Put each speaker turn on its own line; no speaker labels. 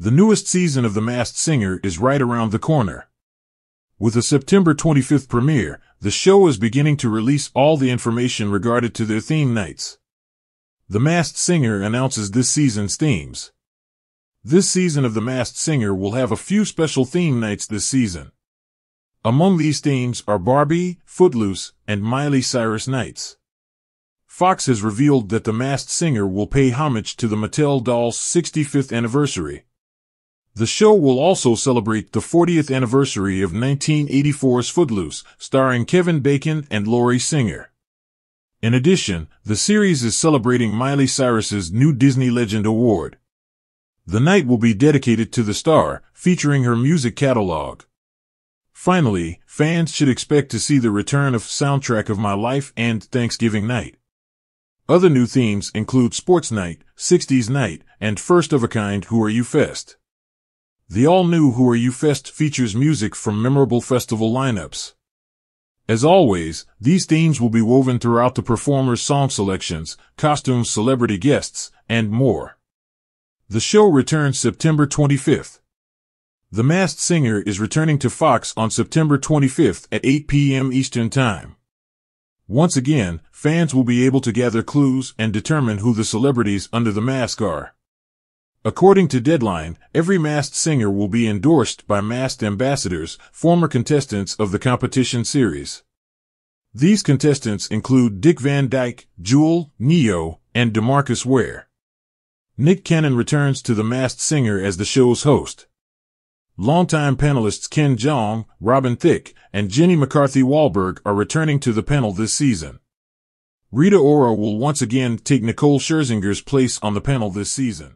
The newest season of The Masked Singer is right around the corner. With a September 25th premiere, the show is beginning to release all the information regarding to their theme nights. The Masked Singer announces this season's themes. This season of The Masked Singer will have a few special theme nights this season. Among these themes are Barbie, Footloose, and Miley Cyrus nights. Fox has revealed that The Masked Singer will pay homage to the Mattel doll's 65th anniversary. The show will also celebrate the 40th anniversary of 1984's Footloose, starring Kevin Bacon and Lori Singer. In addition, the series is celebrating Miley Cyrus's new Disney Legend Award. The night will be dedicated to the star, featuring her music catalog. Finally, fans should expect to see the return of Soundtrack of My Life and Thanksgiving Night. Other new themes include Sports Night, 60s Night, and First of a Kind Who Are You Fest. The all-new Who Are You Fest features music from memorable festival lineups. As always, these themes will be woven throughout the performers' song selections, costumes, celebrity guests, and more. The show returns September 25th. The Masked Singer is returning to Fox on September 25th at 8 p.m. Eastern Time. Once again, fans will be able to gather clues and determine who the celebrities under the mask are. According to Deadline, every masked singer will be endorsed by masked ambassadors, former contestants of the competition series. These contestants include Dick Van Dyke, Jewel, Ne-Yo, and DeMarcus Ware. Nick Cannon returns to The Masked Singer as the show's host. Longtime panelists Ken Jeong, Robin Thicke, and Jenny McCarthy Wahlberg are returning to the panel this season. Rita Ora will once again take Nicole Scherzinger's place on the panel this season.